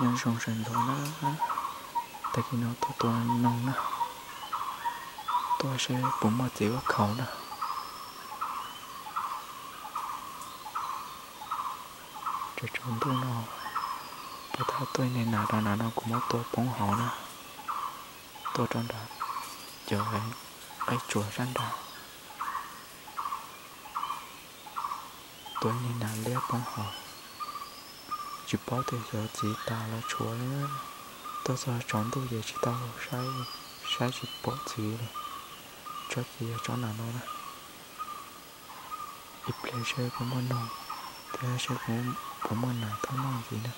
nên song sanh thôi nó tại khi nó tôi tôi nông nó tôi sẽ bụng mà chỉ có khẩu đó cho chúng tôi nó tôi thấy tôi này nào đó nào nó cũng mất tôi bóng họ nữa tôi trong đó chờ ấy ấy chùa răng đó tôi này nào lẽ bóng họ chỉ bảo thì giờ chỉ ta là chúa ấy tôi giờ chọn tôi về chỉ tao sai sai chỉ bảo chỉ rồi cho chỉ ở chỗ nào đó nè ít lệ chơi có muốn nông thế chơi có cũng muốn nào thấu nông gì nè,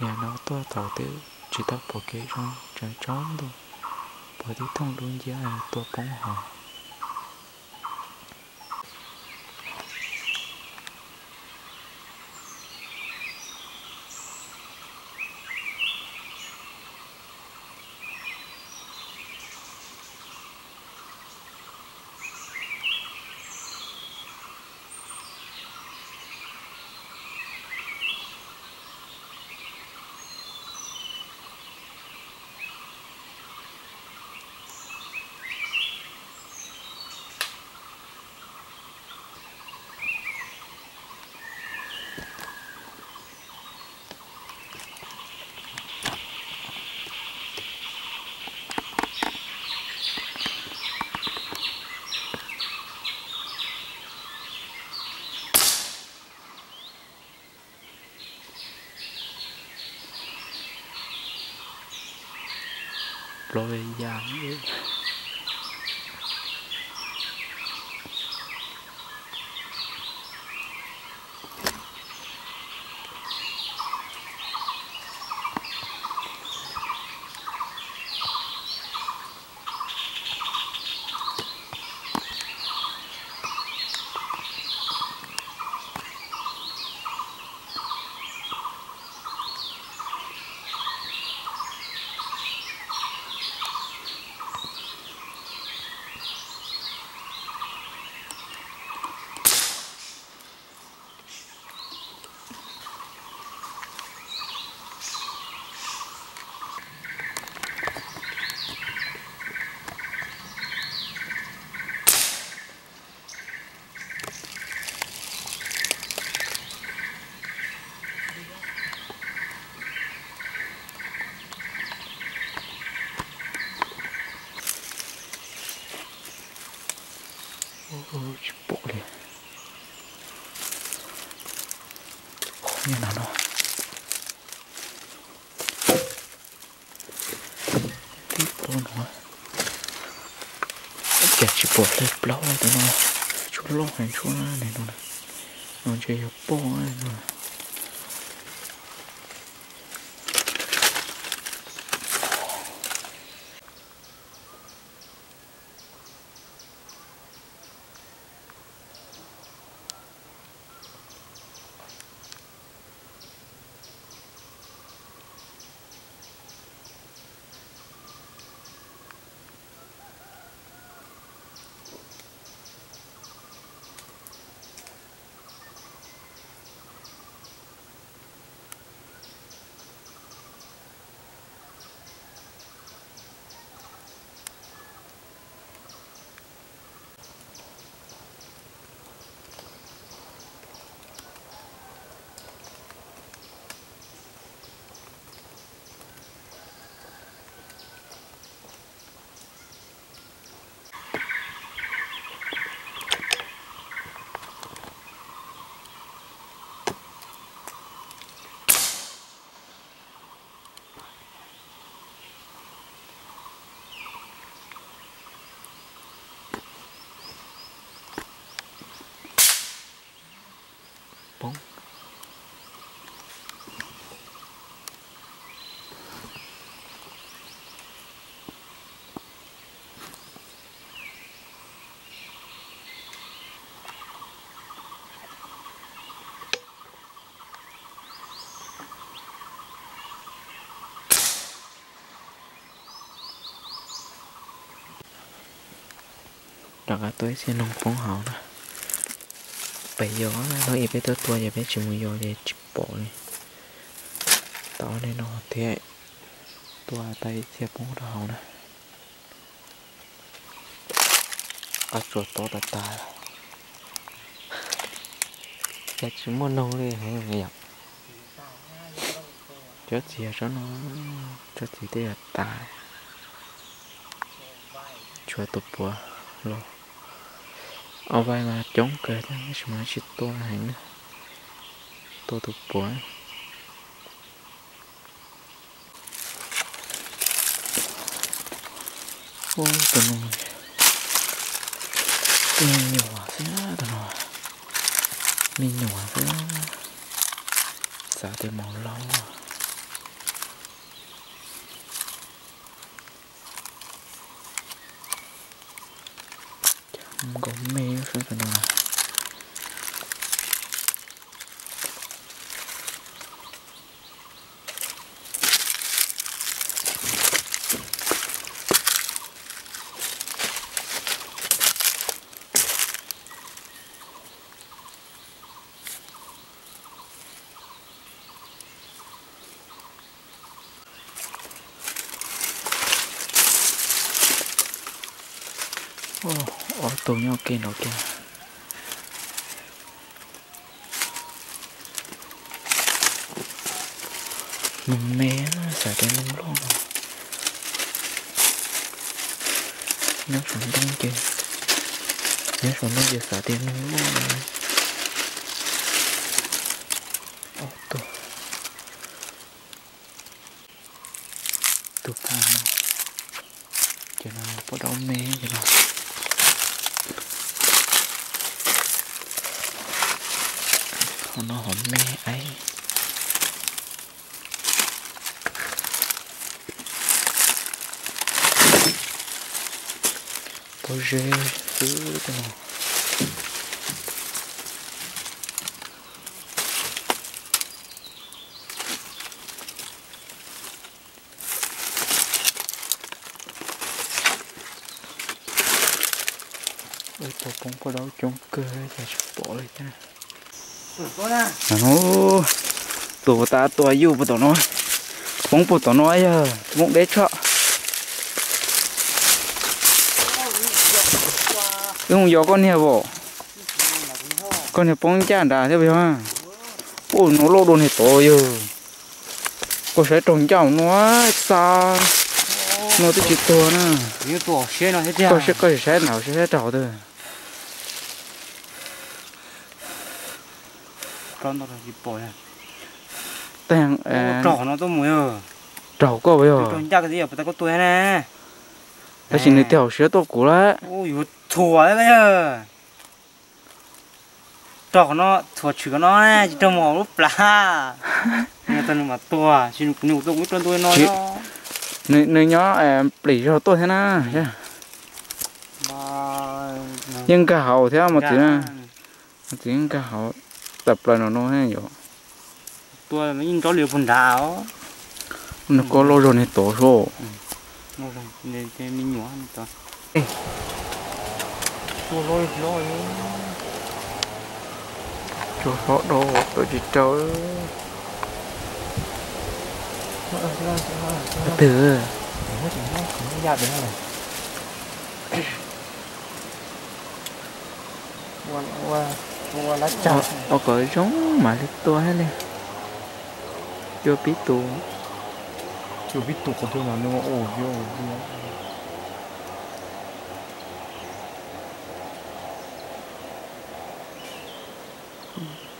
nhà nó tôi tàu tiêu chỉ ta bỏ kế trong chẳng trốn thôi bỏ đi thông luôn giá tôi bóng họ lôi giang ấy ôi bộ đi không như nào đâu tiếp luôn hả kẹt chỉ bỏ lên lâu rồi nó. Chú lo hay chú này nó này nó. Chơi bỏ này rồi bóng. Đó là tôi sẽ nông phóng hậu đó bảy giờ nó ít bé tôi tua giờ bé chừng giờ để chụp bộ này tao nên nó thế tua tay chia bóng đầu nè à chuột to ta ta chắc chỉ muốn nấu đi hay là gì chết gì cho nó chết gì thế là ta chuột tụt bùa luôn ở vai mà chống kề đó mà chỉ to hành nữa to tụt bùa ôi tụi nó mình nhỏ thế tụi nó mình nhỏ thế sao thì màu lâu không có mê phải tụi nó Ồ, ồ, tụi nhau kia nó kia Mình mé nó sợ đến mình luôn Nó phản đông kia Nó phản đông kia sợ đến mình luôn rồi Ồ, tụi Tụi pa Cho nó bắt đầu mé cho nó. Nó hổm mê ấy. Bố rê thứ thế nào? Ôi, tôi cũng có đâu trông cơ cho nó tổ ta tổ yêu bộ tổ nó. Bóng bộ tổ nó giờ bóng đế cho cái không gió con nhà bộ. Con nhà bóng chán đã thế bây giờ. Ôi nó lô đồn thì tổ giờ có sẽ trồng chảo nó sao nó tới chỉ tổ nè. Có sẽ có sẽ nào sẽ trào thôi con nó là bồi à tàng trỏ nó tôi ở trào có bây giờ. Tròn chắc cái gì ở ta có tuổi nè cái gì này tiểu sữa to cũ lá. Ôi thua đấy bây giờ. Trỏ nó thua chữ nó nè chỉ trông màu lúc là. Người ta mà to chỉ nhiều tôi cũng tròn tôi nói nó nơi nơi nhỏ em lì cho tôi thế na nhưng cả hậu theo một tiếng tiếng cả hậu tập là nó nó hay rồi tôi mới nhìn cho liều phần đào nó có lô rồi này tổ số nó rồi nên cái mình nhỏ hơn to tôi lôi lôi. Cho số đồ tôi chỉ chơi từ ra được trà ở cõi giống mà lịch to hay này cho biết tu chưa biết tụ còn thôi mà nó ồ vô vô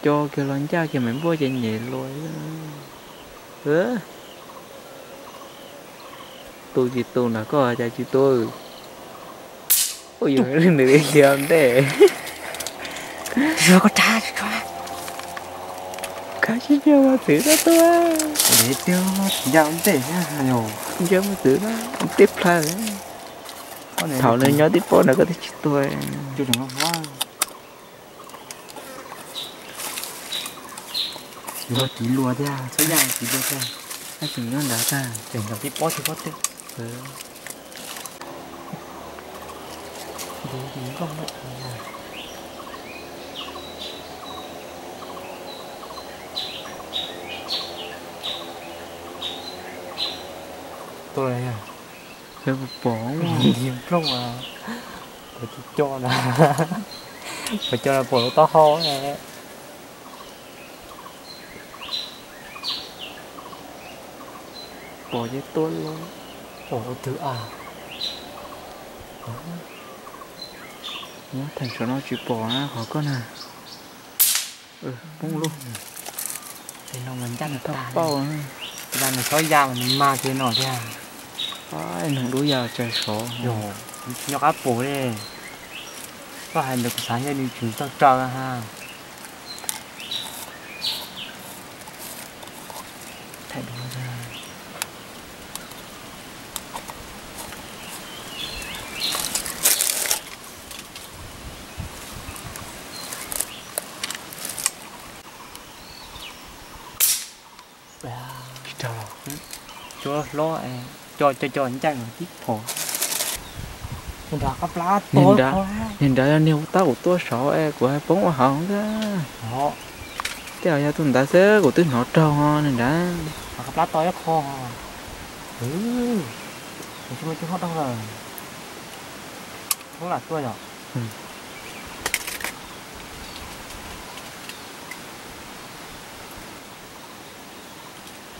cho kêu lần cha kêu mình bố chạy nhẹ luôn ơ tôi chỉ tôi là có cha chỉ tôi. Ôi giời đừng để đi làm thế rồi có cha cho cá chỉ cho mà tự đó tôi để tiêu dạo để nha nhiều. Cho mà tự đó tiếp là thảo nên nhớ tiếp bố là có thể chỉ tôi. Chưa đừng quá. Lúa tí lúa đi à số dài tí lúa ra. Nó chỉ nhớ đã ta đừng gặp tiếp bó thì có tiếp. Ừ. đủ tí không vậy tôi này à cái bỏ nghiêm trọng à phải cho là phải cho là bộ to ho này bỏ với tôi luôn. Bộ thứ à? Nhớ thành số nó chỉ bỏ á khó con à ừ bung luôn. Thì nó mình chắc là thấp bao ra mình sói da mình ma thế nọ thế à ai nằng đuôi già trời số yo nhóc áp bộ đi có hành được sáng giờ đi chúng ta cho ha. Thay đổi ra. Trời cho lo em cho cho cho anh chàng chút phổ mình đã cắp lá đã. quá nhìn đã nhiều tao tôi sợ e của hai bóng hỏng ra. Đó. Cái ở tôi đã xế của tôi nó trâu nên đã. Cắp lá tối nó kho ừ. Mình chưa chưa hết đâu rồi không là tôi rồi Ừ.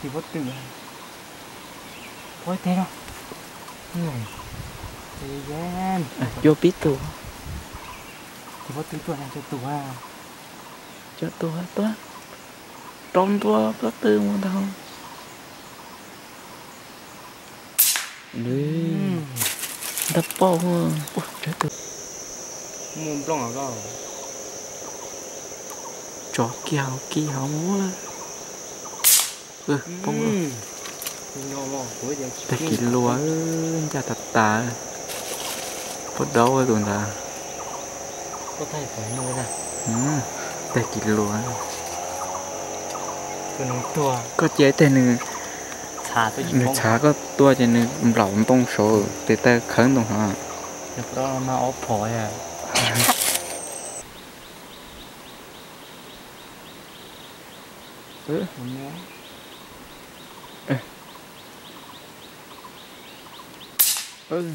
thì bất tử thôi thế đâu? Vô biết tôi thì bất tử tôi làm cho tù à cho tôi tôi trong tôi có tư muốn đâu đi đập bao mà ủa trời tôi mồm plong ở đâu? Chó kèo kia không á ừ bông luôn nhỏ mỏ cuối giờ ta kỹ lúa cha tạt tà bắt đầu rồi tụi ta. Có thay phải nuôi nè. Ừ ta kỹ lúa tôi nói tua. Có chế tên nữa thả tôi nữa mong. chả có tua cho nên lỏng tông số. Để ta khấn tông hả? Được đó mà ốp phổi à. Ừ. Đúng nhé. Ừ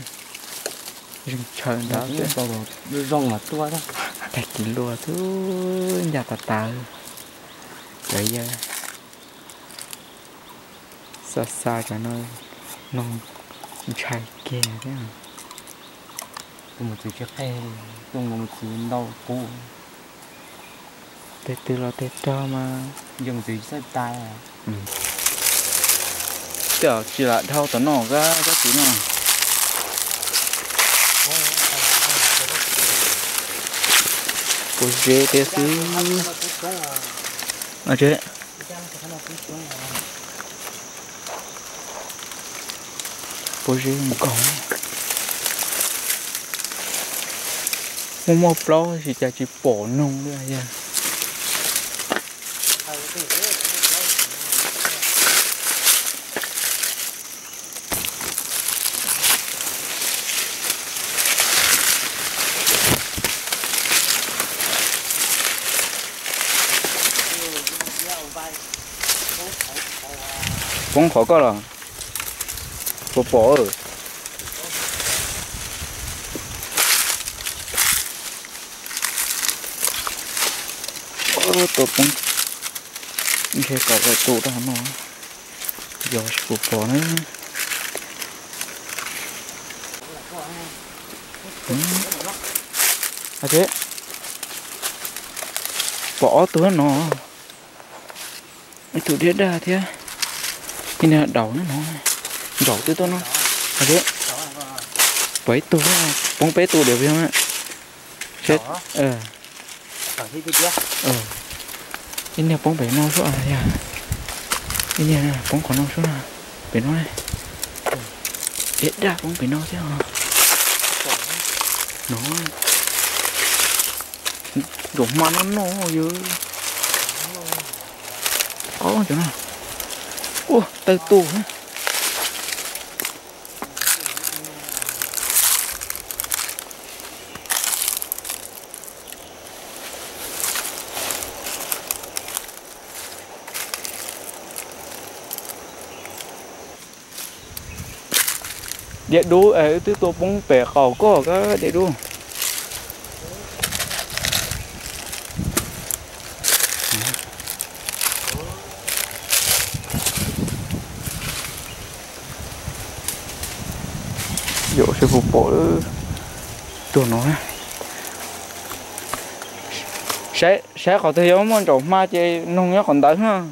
rừng trời đó Đó chứ bao giờ rong là tua đó. Ta kỹ lúa thứ nhà tạt tà. Vậy giờ. Xa xa cho nó nông chạy kia thế à? Tôi một chữ chắc hay tôi một chữ đau cũ. Tê từ lo tê cho mà. Dùng chữ sai tai à. Chờ chỉ là thao tao nọ ra cái thứ nào cô dễ thế xứ à chứ cô dễ một con một một lo thì chả chỉ bỏ nông nữa nha cũng khó có là bỏ bỏ rồi. Ơ tôi bóng cái cậu lại tụ ra nó giờ sẽ bỏ bỏ nữa. Ừ. À thế. Bỏ tôi nó. Tụi đĩa đa thế cái này đầu nó nó đầu tới tôi nó à thế. Bảy tôi bóng bé tôi đều biết không ạ? Chết ờ. Ờ. Cái này bóng bảy nó số à cái này bóng còn nó số nào bảy nó này. Đĩa đa bóng bảy nó thế hả nó. Đổ mà nó nó dữ có chỗ nào Ủa, từ tù nữa. để đu ở từ tôi bông bẻ khẩu có cái để đu sẽ phục bộ tụi nó sẽ sẽ có thể giống món trộn ma chơi nông nhớ còn tới ha.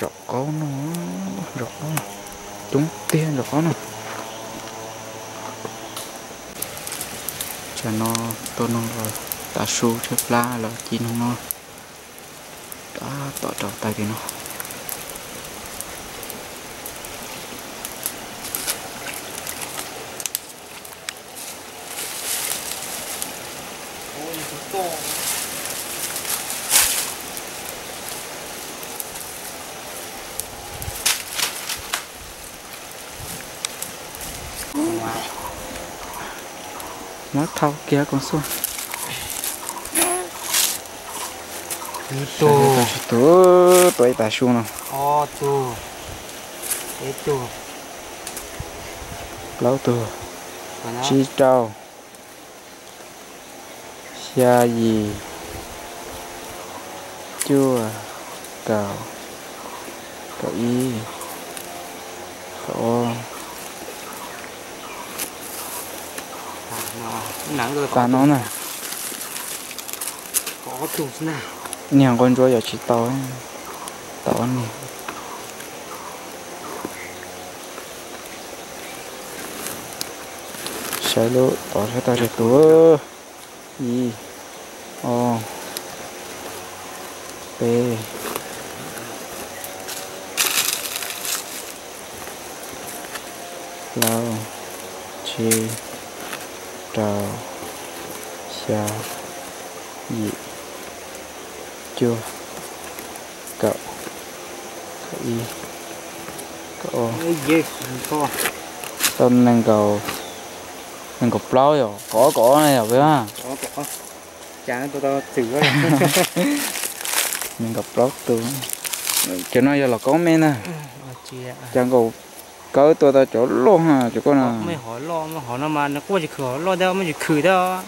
Rõ có nó rõ. Đúng tiền rõ nó. Cho nó tôi nó rồi ta su chép la là chỉ nó nó đã tỏ trò tay cái nó mất thau kia con xuống. Itu tu tuổi ta su nó oh tuh itu lâu tu chi trâu xa gì? Chua cào cậu y cậu cả nó này có thùng nào nhà con rối giờ chỉ tao ấy tao nè sai lô tao sẽ tao sẽ tua y o p. Lao chi trào xa dị chưa? Cậu y cậu tên đang cầu đang cầu plau rồi. Có có này rồi ha có có chán tôi tao chữ rồi mình gặp plau từ cho nó giờ là có men nè chia chẳng cầu cỡ tôi ta chỗ luôn ha chỗ con nào? mấy hỏi lo mấy hỏi nó mà nó qua chỉ khử lo đâu mới chỉ khử đâu.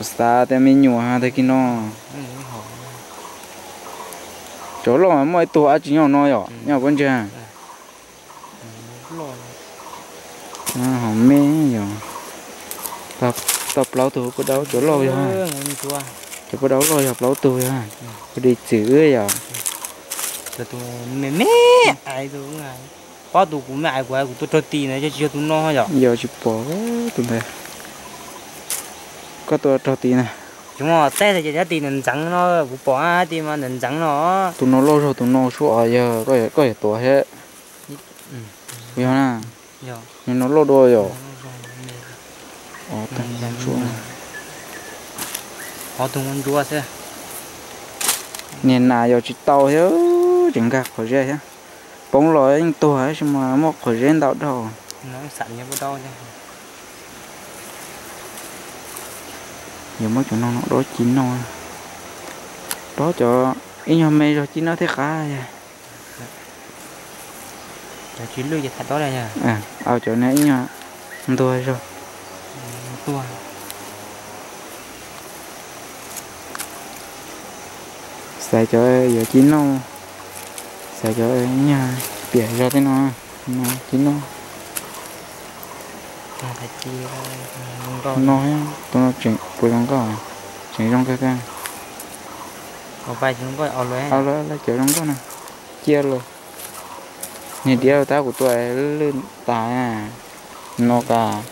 Sa te mình nhủ ha thế kia nó ừ chỗ lo mà mọi tuổi chỉ nhau nói rồi nhau vẫn chưa? Lo à họ mê rồi tập tập lâu tuổi có đâu? Chỗ lo rồi ha ừ người tua chỗ có đâu lo học lâu tuổi ha. Có đi chữ rồi tôi tôi mẹ mẹ ai tôi cũng ai có tôi cũng mẹ của ai của tôi cho tiền này cho chưa tôi no rồi. Giờ chỉ bỏ tụi này có tôi cho tí này chúng mà té thì chỉ tiền nên trắng nó của bỏ tiền mà nên trắng nó. Tụi nó lo rồi tụi nó số ở giờ có thể có thể tuổi hết. Hiểu nè rồi nhưng nó lo đôi rồi. Ờ tăng tăng số họ tung con chúa thế nên là giờ chỉ tàu hết chẳng gặp khỏi ra hết bóng lối anh tuổi ấy mà một khỏi ra đạo đầu nó sẵn như cái đâu nha giờ mới chỗ nó nó đó chín nó đó cho ý nhau mê rồi chín nó thế khá à Rồi chuyến lưu gì thật đó đây nha à ở chỗ này ý nhau tôi rồi. Tua xài cho giờ chín nó xài cho nhà bịa ra thế nó nó chín nó nó phải chia không có nó tôi nó chỉnh cuối trong có chỉnh trong cái cái có vài chúng có ở lối ao đó là chỗ trong có nè. Chia luôn nhìn đĩa ta của tôi lên tài à. Nó cả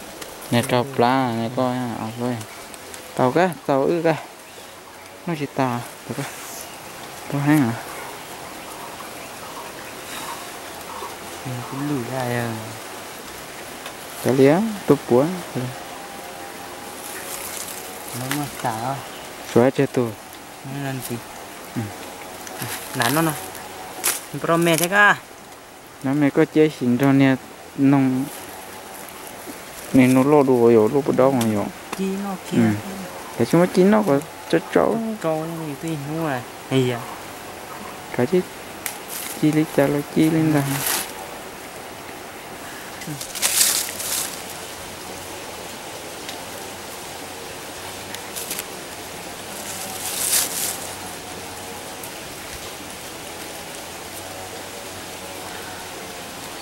này trâu plá này coi à ao rồi tàu cái tàu ư cái nó chỉ tà được cái tôi hay à cũng lùi ra à. Cái lía tôi búa nó mà xả. Xóa cho tôi. Nó làm gì? Ừ. nản nó nè pro mẹ thế cả. Nó mày có chế xin cho nè nông nên nó lo đồ rồi lúc đó mà rồi chi nó kia. Ừ. cái chúng nó chín nó có cho cháu. Trâu như tuy đúng rồi. Hay à cái chứ chi lấy cha lấy chi lên đây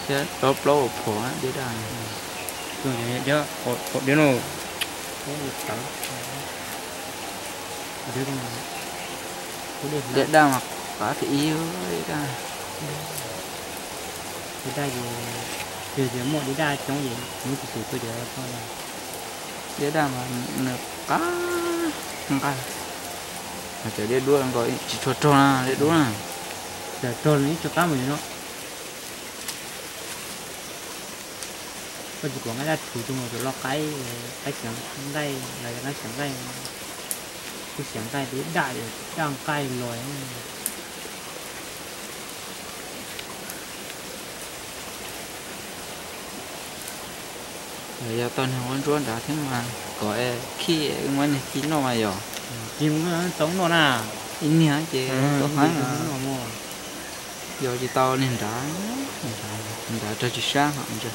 chết lốp lốp phổ đi đây rồi. Vậy chứ cột cột đến rồi. Để đâu mà có thì yêu đi đây đi đây thì thì thì một đi đây trong gì. Những cái sự tôi để thôi. Để đâu mà nửa cá không cá mà chờ đi đua gọi chỉ cho cho là để đua là giờ trôn ấy cho cá mình nó có chỉ có ngay là thủ chung một lo cái cái sáng đây là cái sáng đây cái sáng đây đến đại đang cay lòi Ờ, giờ tuần hàng quán ruộng đã thế mà có khi ngoài này chín nó mà rồi chín ờ, sống nó nà. In nhá chị? Tôi hỏi là nó mua. Giờ chị tao nên đã nên đã cho chị sáng hả chưa?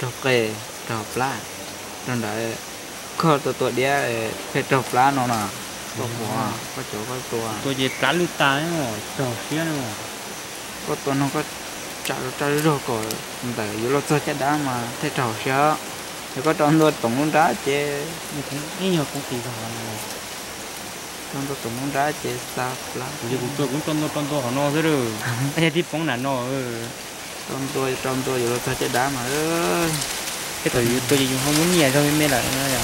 Cho cây cho lá nên đã có tôi tôi đi phải cho lá nó nè có hoa dạ. có chỗ có tua tôi chỉ cá lưỡi tai mà trầu phía mà. Có tôi nó có trả trả rồi. Cổ tại yếu lo chơi cái đá mà thế trò chứ, thì có trong tôi tổng muốn đá chế như thế ít nhiều cũng kỳ vào này trong tôi tổng muốn đá chế sao lắm thì cũng tôi cũng trong tôi trong tôi họ no thế rồi. Thế thì phóng là no trong tôi trong tôi yếu lo chơi cái đá mà. Ơi cái tôi tôi dùng không muốn nhẹ thôi mới là nó là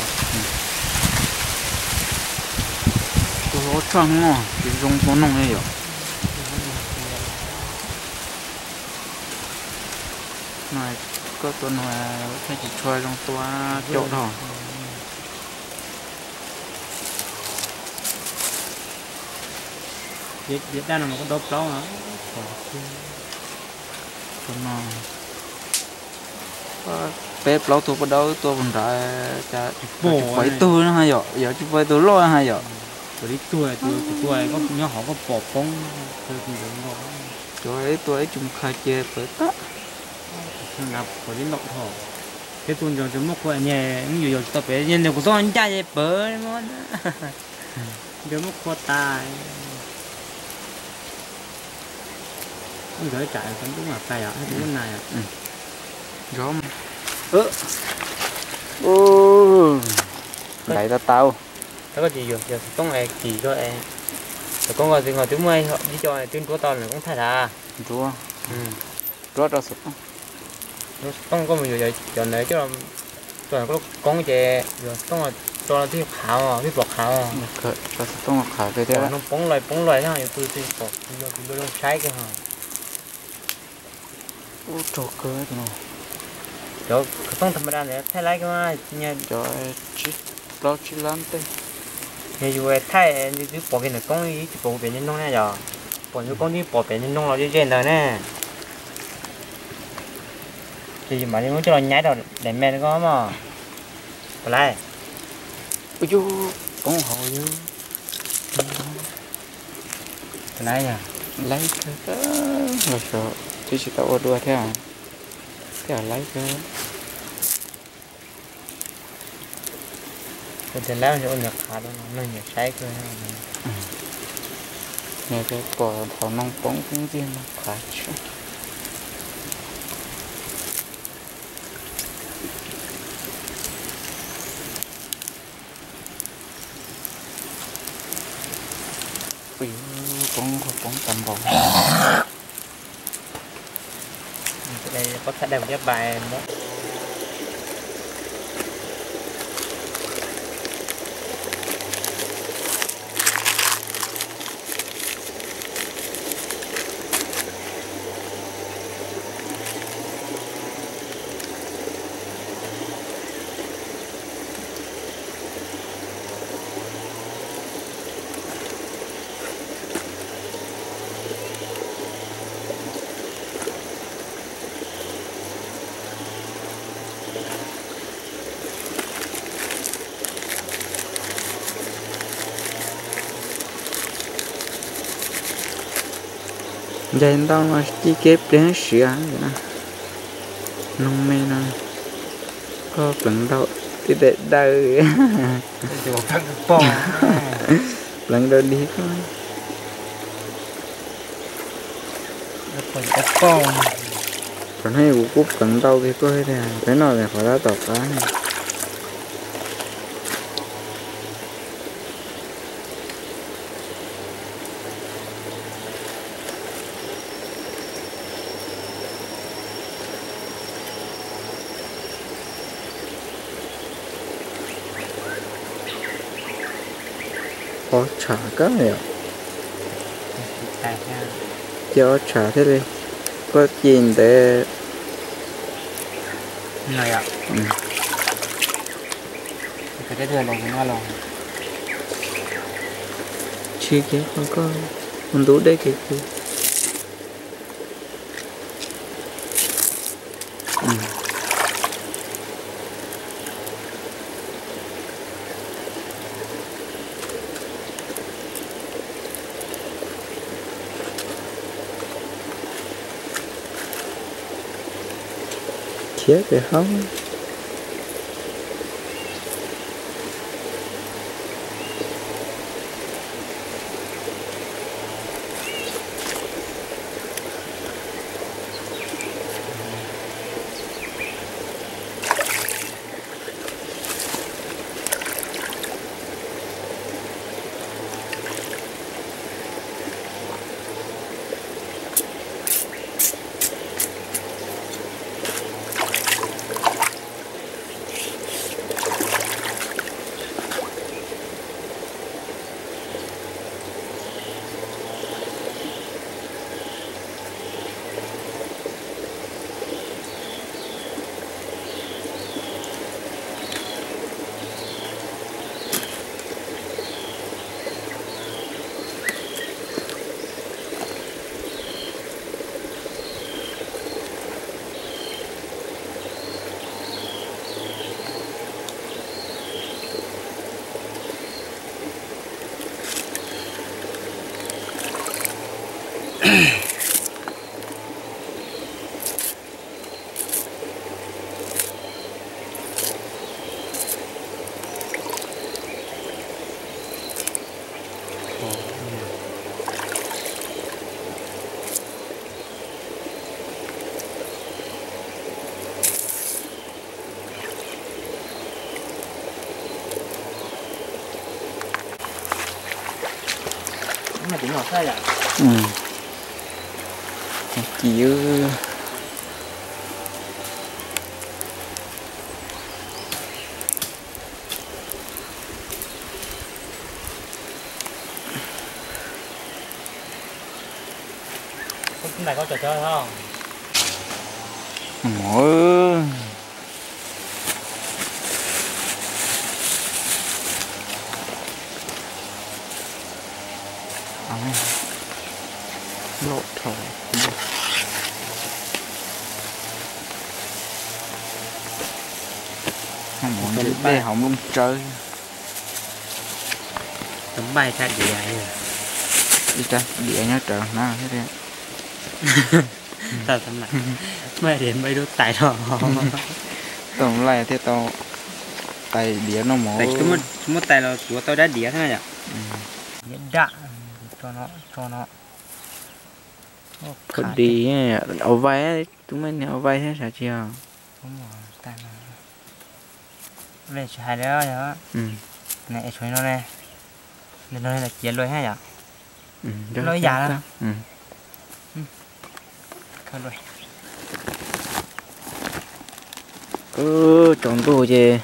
tôi hỗ trợ ngon thì dùng có nông này rồi น้องเออ trong tôi trong tôi yếu lo cho chết đá mà ơi ไอ้ตัวอยู่ตัวอยู่ห้องมันเนี่ยเขาไม่ไม่ละนั่นแหละ tôi có trăng ngon thì dùng số nông này rồi này có tôi nói phải chỉ chơi trong tôi chỗ đó Việt Việt Nam là một con đốp đó hả tôi nói có bếp lâu tôi bắt đầu tôi vẫn đã cha Bổ phải này. tôi nó hay rồi giờ chỉ phải tôi lo hay rồi ตัวนี้ตัวตัวตัวก็เนี่ยเขาก็ปอบป้องเธอคุณเดินบอก chỗ ấy tôi ấy chung khai chê tới tắt นับตัวนี้ห nạp của đến động thổ. Cái tuần rồi chúng mốc của nhà cũng nhiều tập về nhân đều của tôi anh trai về bớ món đứa mốc của tài. Không giới trại vẫn đúng là tài ở cái bên này ạ. Ừ. Ừ. Gió ơ. Ô. Đấy ra tao. Đó có gì rồi giờ con này chỉ cho em. Rồi con ngồi thì ngồi tiếng mây họ đi cho tuyên của tao là cũng thay là chúa ừ. Rất là sụp. nó con có nhiều giờ giờ này chứ là rồi có con chè rồi con là cho nóที่ขาวอ่ะที่ปลอกขาวอ่ะ cỡ cho sụp tông khả cái thế nó bóng lại bóng lại ha tôi tôi bỏ tôi tôi tôi sai cái hả ô trò cơ thì nó rồi cái tông thầm đa này thay lại cái mà nhà cho chỉ lo chỉ lắm thế nhà dù thay đi đi bỏ cái này con đi chỉ bỏ biển nhân nông này giờ bỏ như con đi bỏ biển nhân nông là đi trên đời nè thì mà đi muốn cho nó nhảy rồi để mẹ nó có mà. Bỏ lại. Ôi chú con họ chú bỏ lại nha lấy đó. Rồi sợ chứ chỉ tao đua thế à? Thế à lấy cái rồi thì lấy ôn nhật khá đó nó nhật sai cơ nghe cái quả thảo nông bóng cũng riêng khá chứ Ui, cầm con tầm bóng đây có thể đem cái bài đó giờ tao nó chỉ kép đến sửa vậy nè nông mê nó. Có lần đầu thì để đâu lần đầu đi thôi. Còn cái bò còn hay của cúc lần đầu thì có thế cái nào là phải đã tọt cái này trả cá này ha cho trả thế đi. Có chuyện để Này ạ. Ừ. Cái này cũng ngon lòng chi cái không có mình đủ đây cái chết rồi không Cái này cũng ừ chịu Cái này có trò chơi không? mỗi lột thôi không muốn không luôn chơi Tấm bay ra địa vậy? Đi ta địa nhá trời nó thế đây Tao tấm này. Mày đến mấy đứa tại đó tổng lại thế tao tay địa nó mổ. Tại chúng chúng tay là của tao đã đĩa thế này? Ừ. Đĩa đạ cho nó cho nó. Khá đi ở vai chúng mình ở vai thế sao chưa Đúng rồi, tay nó Cho hai đứa nhá ừ. Này chuối nó nè. Lên nó là chiến luôn ha nhỉ? ừ đó, đó, dạ đó. đó. ừ. Rồi. Ừ chọn đồ gì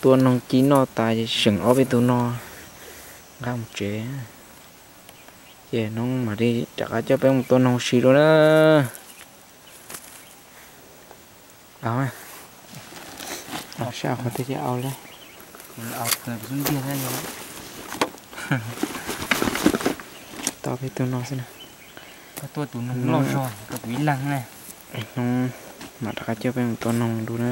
tuôn nông chín nó tài sừng ở bên tu nó. Gam chế về nó mà đi chắc cho bé một tuần nông xì rồi đó đó sao có thể ao lên ọc rồi xuống kia thế nhỉ? tao biết tu nó xem nào. Cái tôi tụi nó lo rồi Cái quý lăng này. Nó mà chắc cho bé một tuần nông đủ đó